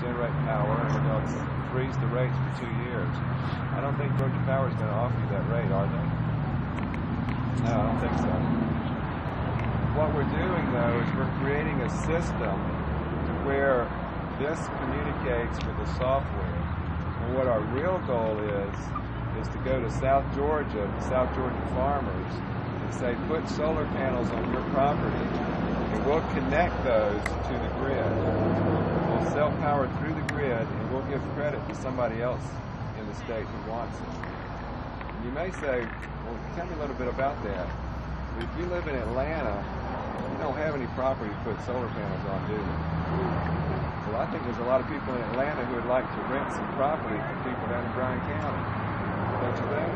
generate power and we're going to freeze the rates for two years. I don't think Georgia Power is going to offer you that rate, are they? No, I don't think so. What we're doing though is we're creating a system where this communicates with the software. And what our real goal is, is to go to South Georgia, South Georgia farmers, and say, put solar panels on your property, and we'll connect those to the grid. Power through the grid, and we'll give credit to somebody else in the state who wants it. And you may say, well, tell me a little bit about that. If you live in Atlanta, you don't have any property to put solar panels on, do you? Well, I think there's a lot of people in Atlanta who would like to rent some property from people down in Bryan County. Don't you think?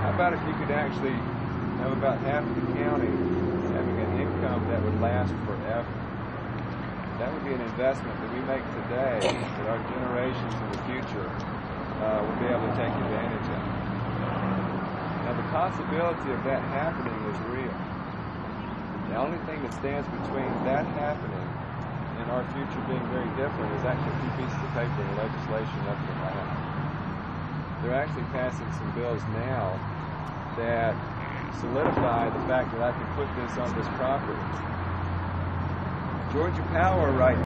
How about if you could actually have about half of the county having an income that would last forever? That would be an investment that we make today that our generations in the future uh, will be able to take advantage of. Now, the possibility of that happening is real. The only thing that stands between that happening and our future being very different is actually a few pieces of paper and legislation up in Atlanta. They're actually passing some bills now that solidify the fact that I can put this on this property. Georgia Power right